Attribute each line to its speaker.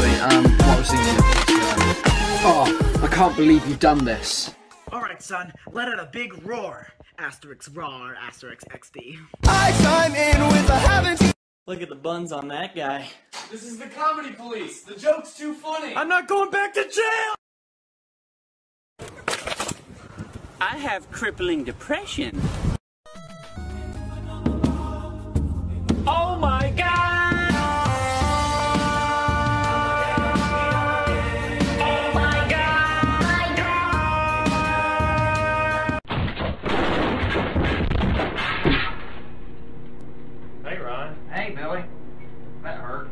Speaker 1: actually. Um, what was um, oh, I can't believe you've done this.
Speaker 2: Alright, son, let out a big roar. Asterisk roar. Asterisk XD.
Speaker 3: I chime in with a
Speaker 4: Look at the buns on that guy.
Speaker 5: This is the comedy police. The joke's too funny.
Speaker 4: I'm not going back to jail!
Speaker 6: I have crippling depression. Hey, Billy. That hurt.